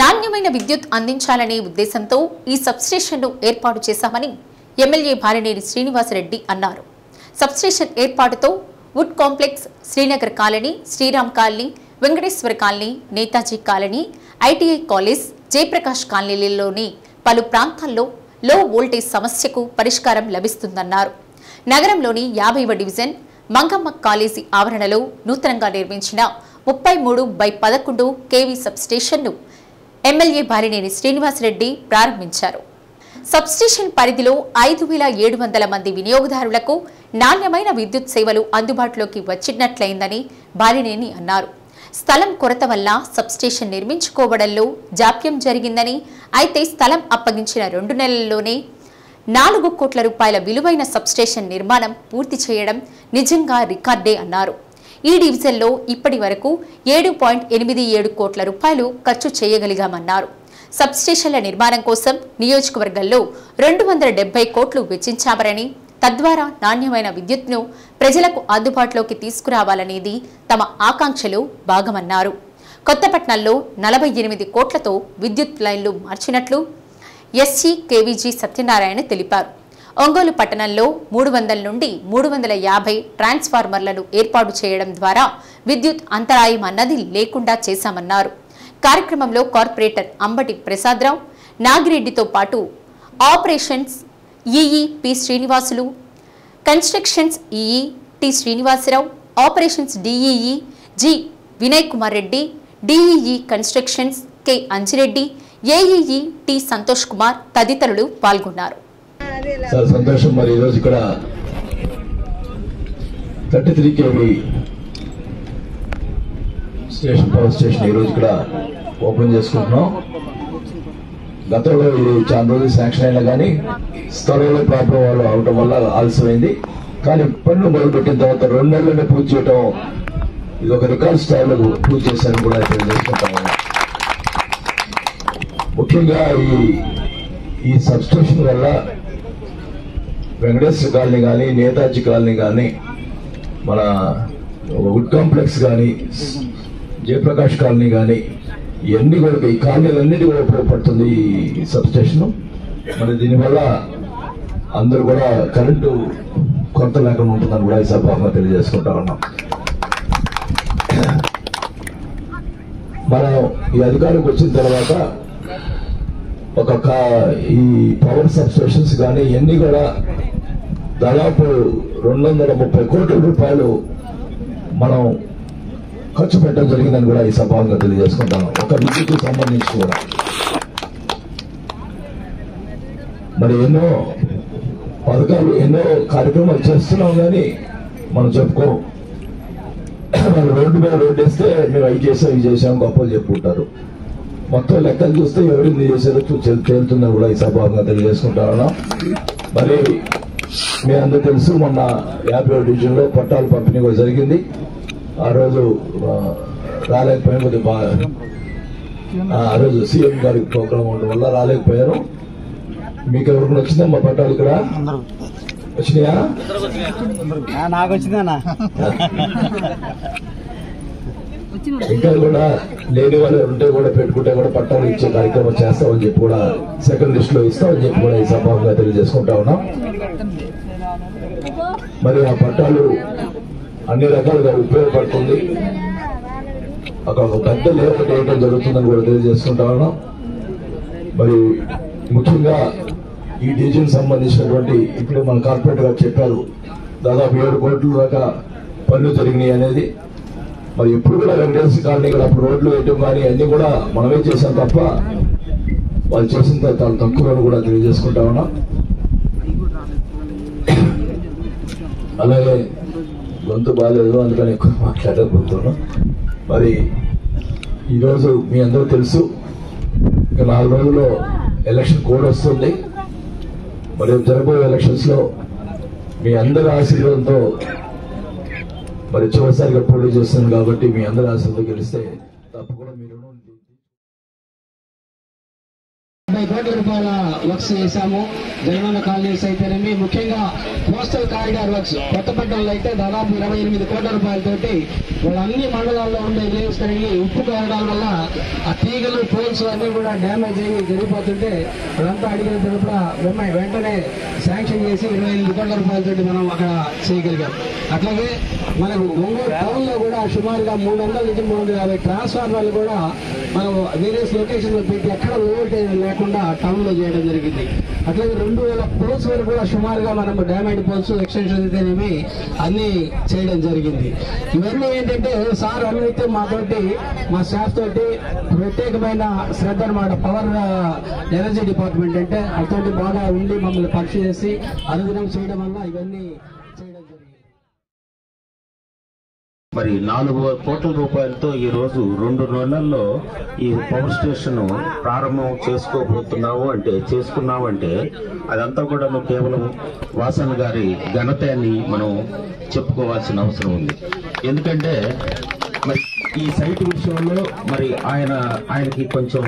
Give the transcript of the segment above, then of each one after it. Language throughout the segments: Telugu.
నాణ్యమైన విద్యుత్ అందించాలనే ఉద్దేశంతో ఈ సబ్స్టేషన్ను ఏర్పాటు చేశామని ఎమ్మెల్యే భారినేని శ్రీనివాసరెడ్డి అన్నారు. Substation ఏర్పాటుతో wood complex Srinagar colony Sriram colony Venkateswara colony Netaji colony ITI college Jayaprakash కాలనీలలోని పలు ప్రాంతాల్లో లో వోల్టేజ్ సమస్యకు పరిష్కారం లభిస్తుందన్నారు. నగరంలోని యాభైవ డివిజన్ మంగమ్మ కాలేజీ ఆవరణలో నూతనంగా నిర్మించిన ముప్పై మూడు బై పదకొండు కేవీ సబ్స్టేషన్ను ఎమ్మెల్యే బాలినేని శ్రీనివాసరెడ్డి ప్రారంభించారు. సబ్స్టేషన్ పరిధిలో ఐదు వేల ఏడు వందల మంది వినియోగదారులకు నాణ్యమైన విద్యుత్ సేవలు అందుబాటులోకి వచ్చినట్లయిందని బాలినేని అన్నారు. స్థలం కొరత వల్ల సబ్స్టేషన్ నిర్మించుకోవడంలో జాప్యం జరిగిందని అయితే స్థలం అప్పగించిన రెండు నెలల్లోనే నాలుగు కోట్ల రూపాయల విలువైన సబ్స్టేషన్ నిర్మాణం పూర్తి చేయడం నిజంగా రికార్డే అన్నారు. ఈ డివిజన్లో ఇప్పటి వరకు ఏడు పాయింట్ ఎనిమిది ఏడు కోట్ల రూపాయలు ఖర్చు చేయగలిగామన్నారు. సబ్స్టేషన్ల నిర్మాణం కోసం నియోజకవర్గంలో రెండు వందల డెబ్బై కోట్లు వెచ్చించామని తద్వారా నాణ్యమైన విద్యుత్ను ప్రజలకు అందుబాటులోకి తీసుకురావాలనేది తమ ఆకాంక్షలో భాగమన్నారు. కొత్తపట్నంలో నలభై ఎనిమిది కోట్లతో విద్యుత్ లైన్లు మార్చినట్లు ఎస్సీ కేవీజీ సత్యనారాయణ తెలిపారు. ఒంగోలు పట్టణంలో మూడు వందల నుండి మూడు వందల యాభై ట్రాన్స్ఫార్మర్లను ఏర్పాటు చేయడం ద్వారా విద్యుత్ అంతరాయం అన్నది లేకుండా చేశామన్నారు. కార్యక్రమంలో కార్పొరేటర్ అంబటి ప్రసాదరావు నాగిరెడ్డితో పాటు operations EE P Srinivasulu constructions EE T Srinivasa Rao operations DEE G Vinay Kumar Reddy DEE constructions K Anji Reddy AEE T Santosh Kumar తదితరులు పాల్గొన్నారు. చాలా సంతోషం. మరి ఈరోజు ఇక్కడ thirty three KV station power station ఈరోజు ఇక్కడ ఓపెన్ చేసుకుంటున్నాం. గతంలో ఇది చాలా రోజులు శాంక్షన్ అయినా కానీ స్థలంలో ప్రాబ్లం వాళ్ళు అవడం వల్ల ఆలస్యమైంది. కానీ పనులు మొదలుపెట్టిన తర్వాత రెండు నెలలనే పూర్తి చేయటం ఇది ఒక రికార్డ్ స్థాయిలో పూర్తి చేశారని కూడా తెలియజేసుకుంటాము ముఖ్యంగా ఈ ఈ సబ్స్టేషన్ వల్ల వెంకటేశ్వర కాలనీ కానీ నేతాజీ కాలనీ కానీ మన వుడ్ కాంప్లెక్స్ కానీ జయప్రకాష్ కాలనీ కానీ ఇవన్నీ కూడా ఈ కాలనీలన్నిటి కూడా ఉపయోగపడుతుంది ఈ సబ్ స్టేషన్ మరి దీనివల్ల అందరూ కూడా కరెంటు కొరత లేకుండా ఉంటుందని కూడా ఈ సభాగా తెలియజేసుకుంటా ఉన్నాం. మనం ఈ అధికారికి వచ్చిన తర్వాత ఒక ఈ పవర్ సబ్స్టేషన్స్ కానీ ఇవన్నీ కూడా దాదాపు రెండు వందల ముప్పై కోట్ల రూపాయలు మనం ఖర్చు పెట్టడం జరిగిందని కూడా ఈ సభాంగా తెలియజేసుకుంటాను ఒక విద్యుత్కు సంబంధించి కూడా. మరి ఎన్నో పథకాలు ఎన్నో కార్యక్రమాలు చేస్తున్నాం కానీ మనం చెప్పుకో మనం రోడ్డు మీద రోడ్డు వేస్తే మేము అవి చేసాం ఇవి చేసాం గొప్పలు చెప్పుకుంటారు. మొత్తం లెక్కలు చూస్తే ఎవరింది చేశారో తేలుతుందని కూడా ఈ సభాంగా తెలియజేసుకుంటాను మరి మీ అందరూ తెలుసు మొన్న యాభై డివిజన్లో పట్టాలు పంపిణీ కూడా జరిగింది. ఆ రోజు ఆ, రాలేకపోయాం కొద్దిగా బాగా ఆ రోజు సీఎం గారి ప్రోగ్రామ్ ఉండడం వల్ల రాలేకపోయారు. మీకు ఎవరికి వచ్చిందా మా పట్టాలు ఇక్కడ? వచ్చినాయా? నాకు వచ్చిందన్నా ఇంకా కూడా లేని వాళ్ళు ఉంటే కూడా పెట్టుకుంటే కూడా పట్టాలు ఇచ్చే కార్యక్రమం చేస్తామని చెప్పి కూడా సెకండ్ లిస్ట్లో ఇస్తామని చెప్పి కూడా ఈ సభాగా తెలియజేసుకుంటా ఉన్నాం. మరి ఆ పట్టాలు అన్ని రకాలుగా ఉపయోగపడుతుంది. అక్కడ ఒక పెద్ద లేఅవుట్ వేయడం జరుగుతుందని కూడా తెలియజేసుకుంటా ఉన్నాం. మరి ముఖ్యంగా ఈ డీజిల్ సంబంధించినటువంటి ఇప్పుడే మన కార్పొరేట్ గారు చెప్పారు దాదాపు ఏడు కోట్ల దాకా పనులు జరిగినాయి అనేది. మరి ఎప్పుడు కూడా వెంకటేశ్వర కాలనీ కూడా అప్పుడు రోడ్లు వేయటం కానీ అన్ని కూడా మనమే చేశాం తప్ప వాళ్ళు చేసిన తర్వాత చాలా తక్కువ కూడా తెలియజేసుకుంటా ఉన్నాం. అలాగే గొంతు బాగాలేదు అందుకని ఎక్కువ మాట్లాడకపోతున్నాం మరి ఈరోజు మీ అందరూ తెలుసు ఇక నాలుగు రోజుల్లో ఎలక్షన్ కోడ్ వస్తుంది. మరి జరగబోయే ఎలక్షన్స్లో మీ అందరి ఆశీర్వాదంతో మరి చివరిసారిగా పోటీ చేస్తున్నాను కాబట్టి మీ అందరి ఆశీర్వాదంతో గెలిస్తే తప్పకుండా మీరు కోట్ల రూపాయల వర్క్స్ చేశాము జగనన్న కాలనీస్ అయితేనేమి. ముఖ్యంగా కోస్టల్ కారిడార్ వర్క్స్. కొత్తపట్నంలో అయితే దాదాపు ఇరవై ఎనిమిది కోట్ల రూపాయలతోటి వాళ్ళ అన్ని మండలాల్లో ఉండే లేవ్స్ కడిగి ఉప్పు కారడాల వల్ల ఆ తీగలు పోల్స్ అన్ని కూడా డ్యామేజ్ అయ్యి జరిగిపోతుంటే వాళ్ళంతా అడిగిన తరపున వెమ్మ- వెంటనే శాంక్షన్ చేసి ఇరవై ఎనిమిది కోట్ల రూపాయలతోటి మనం అక్కడ చేయగలిగాం. అట్లాగే మనకు ఒంగోలు టౌన్లో కూడా సుమారుగా మూడు వందల నుంచి మూడు వందల యాభై ట్రాన్స్ఫార్మర్లు కూడా మనం వేరియస్ లొకేషన్లో పెట్టి ఎక్కడ ఓవర్టేజ్ లేకుండా టౌన్లో చేయడం జరిగింది. అట్లాగే రెండు వేల పోల్స్ వరకు కూడా సుమారుగా మనం డ్యామేజ్ పోల్స్ ఎక్స్టెన్షన్ అయితేనేమి అన్ని చేయడం జరిగింది. ఇవన్నీ ఏంటంటే సార్ అన్నైతే మాతోటి మా స్టాఫ్ తోటి ప్రత్యేకమైన శ్రద్ధ అనమాట పవర్ ఎనర్జీ డిపార్ట్మెంట్ అంటే అతోటి బాగా ఉండి మమ్మల్ని పరీక్ష చేసి అనుగుణం చేయడం వల్ల ఇవన్నీ మరి నాలుగు కోట్ల రూపాయలతో ఈ రోజు రెండు నెలల్లో ఈ పవర్ స్టేషన్ ప్రారంభం చేసుకోబోతున్నావు అంటే చేసుకున్నావు అంటే అదంతా కూడా కేవలం వాసన్ గారి ఘనత అని మనం చెప్పుకోవాల్సిన అవసరం ఉంది. ఎందుకంటే మరి ఈ సైట్ విషయంలో మరి ఆయన ఆయనకి కొంచెం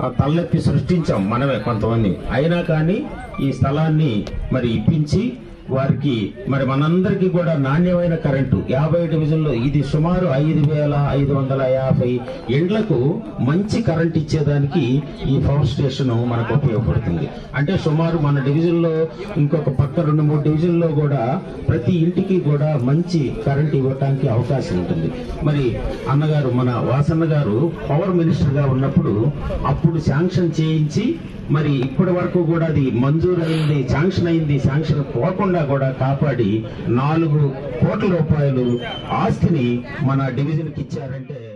ఆ, తలనొప్పి సృష్టించాం మనమే కొంతమంది. అయినా కానీ ఈ స్థలాన్ని మరి ఇప్పించి వారికి మరి మనందరికీ కూడా నాణ్యమైన కరెంటు. యాభై డివిజన్లో ఇది సుమారు ఐదు వేల ఐదు వందల యాభై ఎండ్లకు మంచి కరెంట్ ఇచ్చేదానికి ఈ పవర్ స్టేషన్ మనకు ఉపయోగపడుతుంది. అంటే సుమారు మన డివిజన్లో ఇంకొక పక్క రెండు మూడు డివిజన్లో కూడా ప్రతి ఇంటికి కూడా మంచి కరెంట్ ఇవ్వటానికి అవకాశం ఉంటుంది. మరి అన్నగారు మన వాసన్న గారు పవర్ మినిస్టర్గా ఉన్నప్పుడు అప్పుడు శాంక్షన్ చేయించి మరి ఇప్పటి వరకు కూడా అది మంజూరు అయింది శాంక్షన్ అయింది శాంక్షన్ పోకుండా కూడా కాపాడి నాలుగు కోట్ల రూపాయలు ఆస్తిని మన డివిజన్కి ఇచ్చారంటే